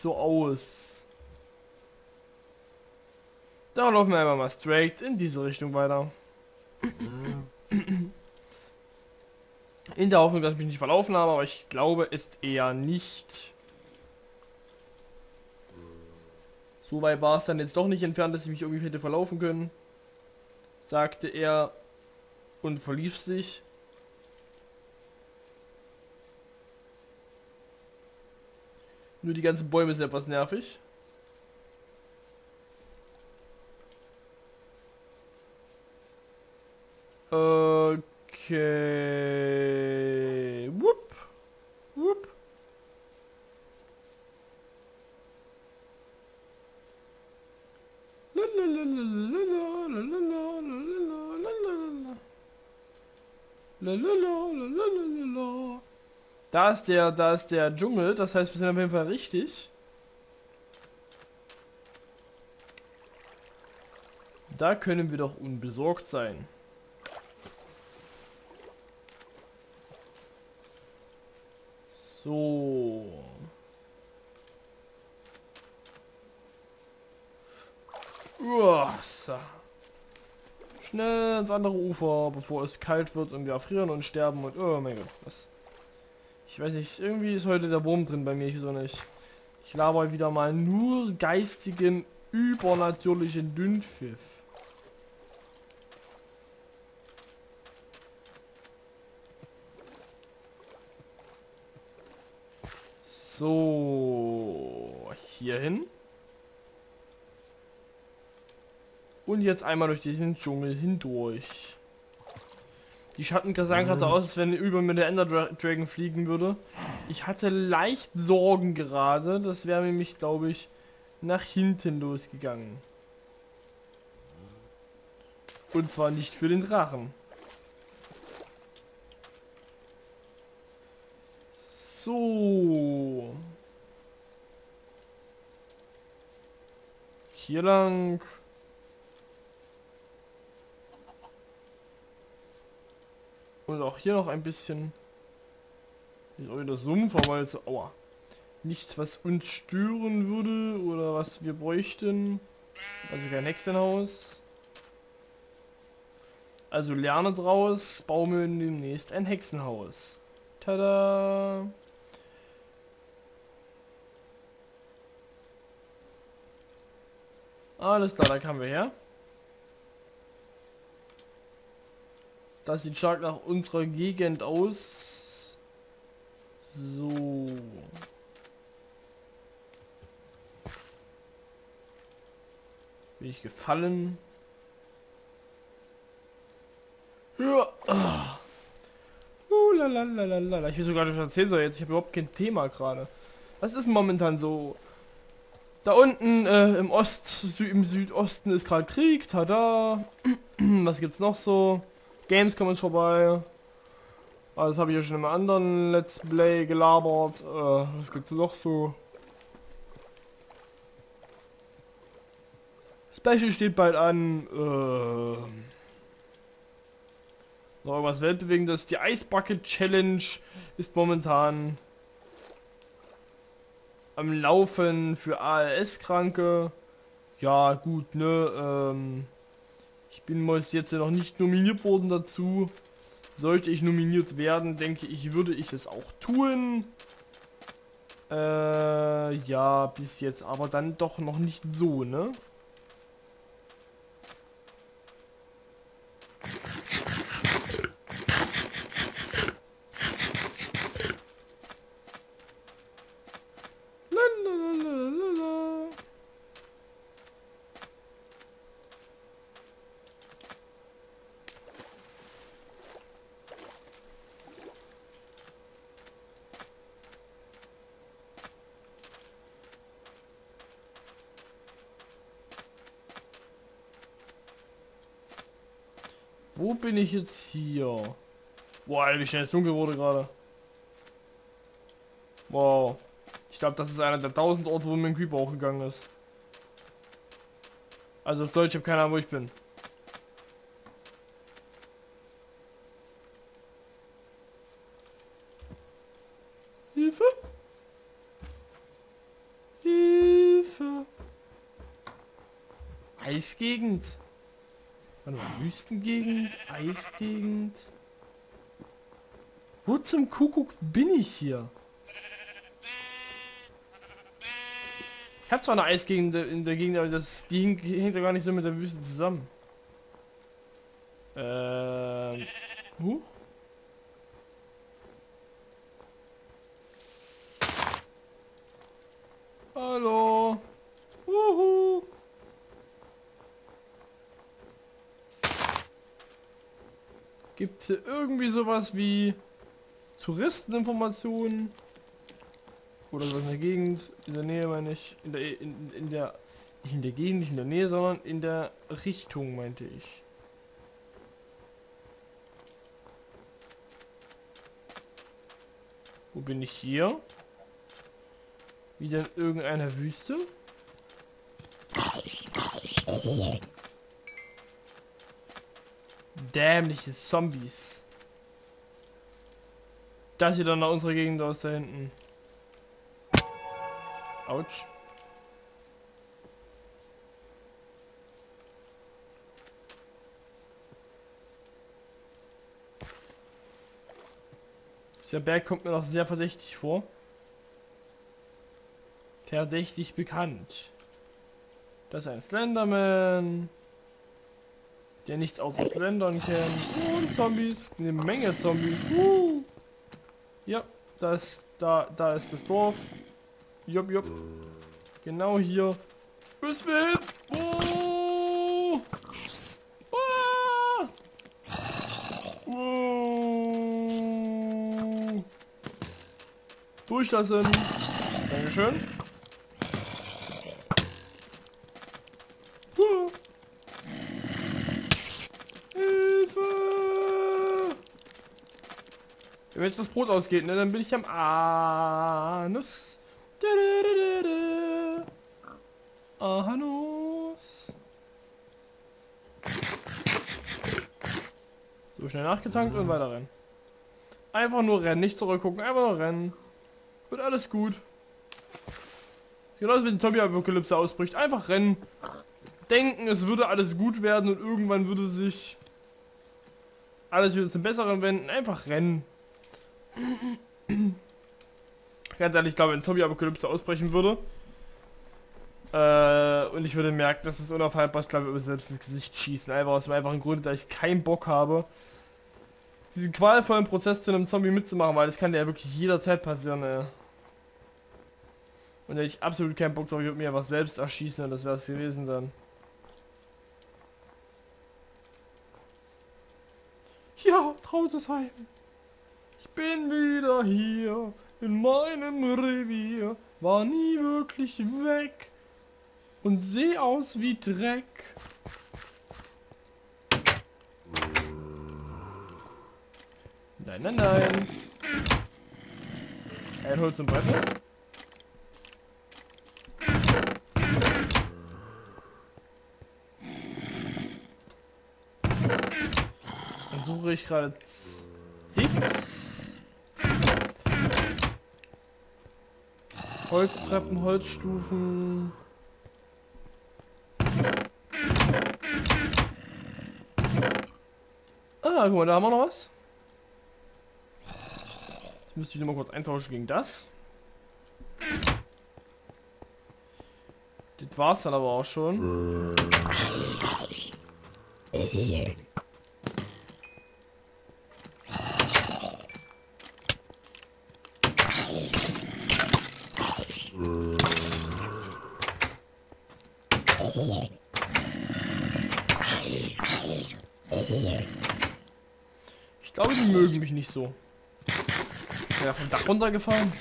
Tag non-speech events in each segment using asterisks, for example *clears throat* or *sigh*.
so aus. Da laufen wir einfach mal straight in diese Richtung weiter. In der Hoffnung, dass ich mich nicht verlaufen habe, aber ich glaube, ist eher nicht. So weit war es dann jetzt doch nicht entfernt, dass ich mich irgendwie hätte verlaufen können. Sagte er und verlief sich. Nur die ganzen Bäume sind etwas nervig. Okay. Whoop. Whoop. Da ist der, da ist der Dschungel, das heißt, wir sind auf jeden Fall richtig. Da können wir doch unbesorgt sein. So. Uah, so. Schnell ans andere Ufer, bevor es kalt wird und wir erfrieren und sterben und oh mein Gott, was. Ich weiß nicht, irgendwie ist heute der Wurm drin bei mir hier so nicht. Ich laber wieder mal nur geistigen, übernatürlichen Dünnpfiff. So, hier hin. Und jetzt einmal durch diesen Dschungel hindurch. Die Schattengesang hatte aus, als wenn über mir der Ender Dragon fliegen würde. Ich hatte leicht Sorgen gerade. Das wäre nämlich, glaube ich, nach hinten losgegangen. Und zwar nicht für den Drachen. So. Hier lang. Und auch hier noch ein bisschen. Ist auch wieder Sumpf, aber jetzt. Aua. Nichts, was uns stören würde oder was wir bräuchten. Also kein Hexenhaus. Also lerne draus, wir demnächst ein Hexenhaus. Tada! Alles klar, da kamen wir her. Das sieht stark nach unserer Gegend aus. So. Bin ich gefallen? Ja. Uh, lalalala. Ich will sogar nicht erzählen soll jetzt. Ich habe überhaupt kein Thema gerade. Was ist momentan so? Da unten äh, im Ost, im Südosten ist gerade Krieg, tada. *clears throat* Was gibt's noch so? Games kommen vorbei. Ah, das habe ich ja schon im anderen Let's Play gelabert. Äh, was gibt's noch so? Special steht bald an. Äh, noch irgendwas Weltbewegendes. Die Ice Bucket Challenge ist momentan am Laufen für ALS-Kranke. Ja, gut, ne, ähm, ich bin muss jetzt noch nicht nominiert worden dazu. Sollte ich nominiert werden, denke ich, würde ich es auch tun. Äh, ja, bis jetzt aber dann doch noch nicht so, ne? Wo bin ich jetzt hier? Boah, wie schnell es dunkel wurde gerade. Wow. Ich glaube, das ist einer der tausend Orte, wo mir ein Creeper auch gegangen ist. Also auf Deutsch, ich habe keine Ahnung, wo ich bin. Hilfe! Hilfe! Eisgegend! Warte mal, Wüstengegend, Eisgegend. Wo zum Kuckuck bin ich hier? Ich habe zwar eine Eisgegend in der Gegend, aber das, die hängt ja gar nicht so mit der Wüste zusammen. Ähm. Huch. Hallo. Gibt hier irgendwie sowas wie Touristeninformationen? Oder sowas in der Gegend, in der Nähe meine ich, in der, in, in der, nicht in der Gegend, nicht in der Nähe, sondern in der Richtung meinte ich. Wo bin ich hier? Wieder in irgendeiner Wüste? Dämliche Zombies. Das hier dann nach unserer Gegend aus da hinten. Autsch. Dieser Berg kommt mir noch sehr verdächtig vor. Verdächtig bekannt. Das ist ein Slenderman. Der nichts außer Slendern kennt. Und Zombies. Eine Menge Zombies. Uh. Ja, das, da, da ist das Dorf. Jupp, jupp. Genau hier. Bis wir hin. Oh. Ah. Oh. Durchlassen. Dankeschön. Wenn jetzt das Brot ausgeht, ne, dann bin ich am Anus. Ahanus. So schnell nachgetankt und weiter rennen. Einfach nur rennen, nicht zurückgucken, einfach nur rennen. Wird alles gut. Genauso wie die Zombie-Apokalypse ausbricht. Einfach rennen. Denken, es würde alles gut werden und irgendwann würde sich alles wieder zum Besseren wenden. Einfach rennen. Ganz ehrlich, ich glaube, wenn Zombie-Apokalypse ausbrechen würde äh, und ich würde merken, dass es unaufhaltbar ist, glaube ich, würde selbst ins Gesicht schießen. Einfach aus dem einfachen Grund, dass ich keinen Bock habe, diesen qualvollen Prozess zu einem Zombie mitzumachen, weil das kann ja wirklich jederzeit passieren, ey. Und da ich absolut keinen Bock drauf, ich würde mir einfach selbst erschießen und das wäre es gewesen dann. Ja, trautes Heim bin wieder hier in meinem Revier, war nie wirklich weg und seh aus wie Dreck. Nein, nein, nein. Ein Holz und Bretter. Dann suche ich gerade Holztreppen, Holzstufen. Ah, guck mal, da haben wir noch was. Jetzt müsste ich nur mal kurz eintauschen gegen das. Das war's dann aber auch schon. Ich glaube, die mögen mich nicht so. Ich bin vom Dach runtergefallen.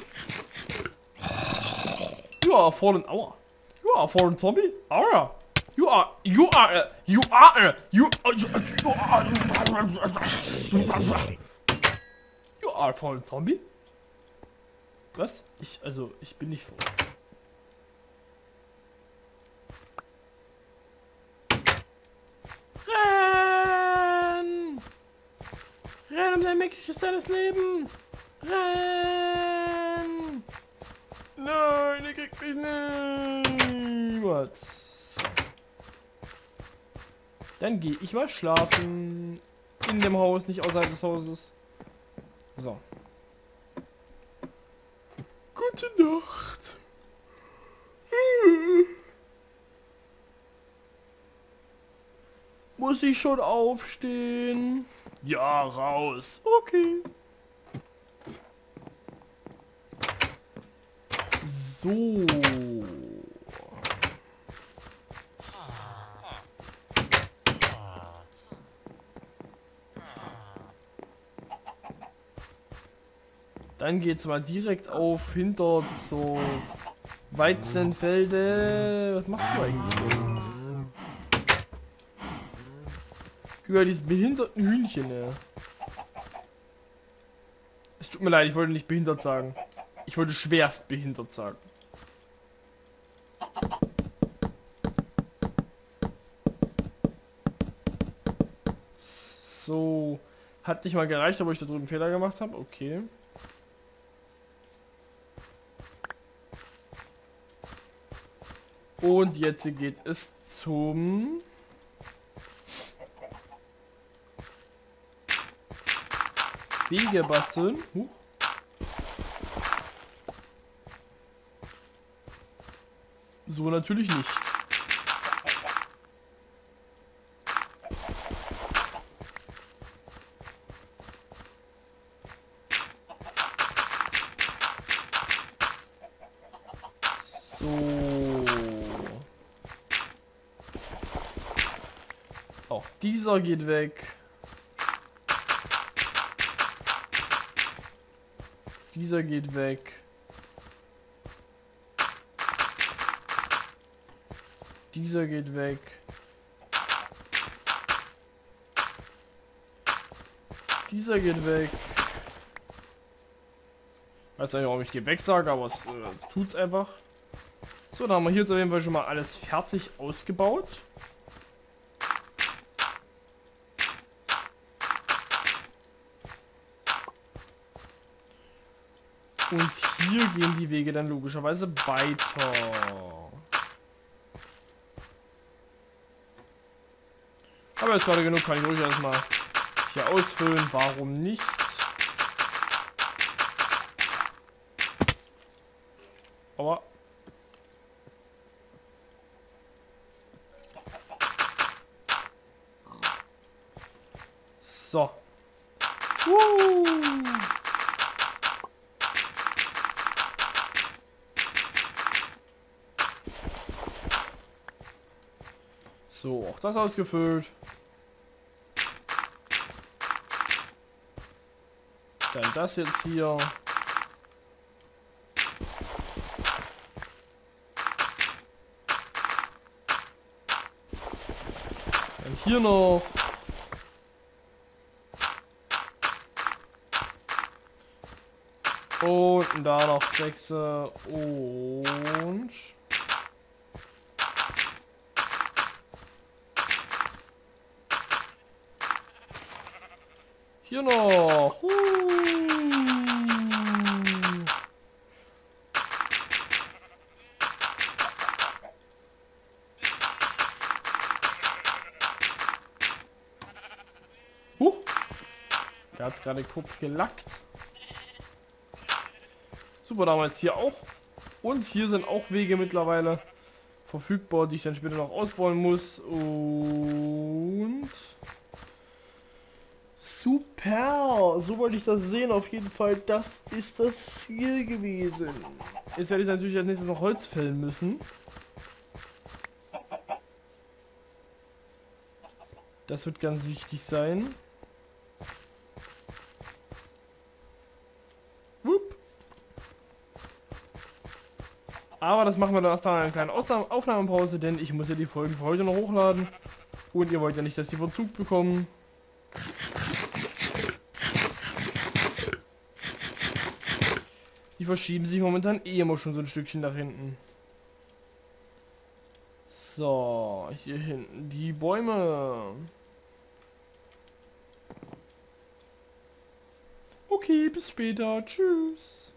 You are a fallen hour. You are a fallen zombie. Aura. You are, you are, uh, you are, uh, you, uh, you, you are, you are a fallen zombie. Was? Ich, also, ich bin nicht fallen. Dein mickriges deines Leben! Renn! Nein, ihr kriegt mich! Was? Dann gehe ich mal schlafen. In dem Haus, nicht außerhalb des Hauses. So. Gute Nacht. Muss ich schon aufstehen? Ja, raus. Okay. So. Dann geht's mal direkt auf hinter so Weizenfelde. Was machst du eigentlich? Denn? Über dieses behinderten Hühnchen, ne? Es tut mir leid, ich wollte nicht behindert sagen. Ich wollte schwerst behindert sagen. So. Hat nicht mal gereicht, obwohl ich da drüben Fehler gemacht habe. Okay. Und jetzt geht es zum... Wege basteln. Huch. So natürlich nicht. So. Auch dieser geht weg. Dieser geht weg. Dieser geht weg. Dieser geht weg. Weiß nicht, warum ich geht weg sage, aber es äh, tut's einfach. So, dann haben wir hier jetzt auf jeden Fall schon mal alles fertig ausgebaut. Und hier gehen die Wege dann logischerweise weiter. Aber jetzt gerade genug, kann ich ruhig erstmal hier ausfüllen. Warum nicht? Aber... So. Uh. So, das ausgefüllt. Dann das jetzt hier. Dann hier noch. Und da noch sechs und Hier noch. Uh. Der hat gerade kurz gelackt. Super, damals hier auch. Und hier sind auch Wege mittlerweile verfügbar, die ich dann später noch ausbauen muss. Und... Super, so wollte ich das sehen. Auf jeden Fall, das ist das Ziel gewesen. Jetzt werde ich natürlich als nächstes noch Holz fällen müssen. Das wird ganz wichtig sein. Wupp. Aber das machen wir dann erst nach einer kleinen Aufnahmepause, denn ich muss ja die Folgen für heute noch hochladen. Und ihr wollt ja nicht, dass die Verzug bekommen. Verschieben sich momentan eh immer schon so ein Stückchen nach hinten. So, hier hinten die Bäume. Okay, bis später. Tschüss.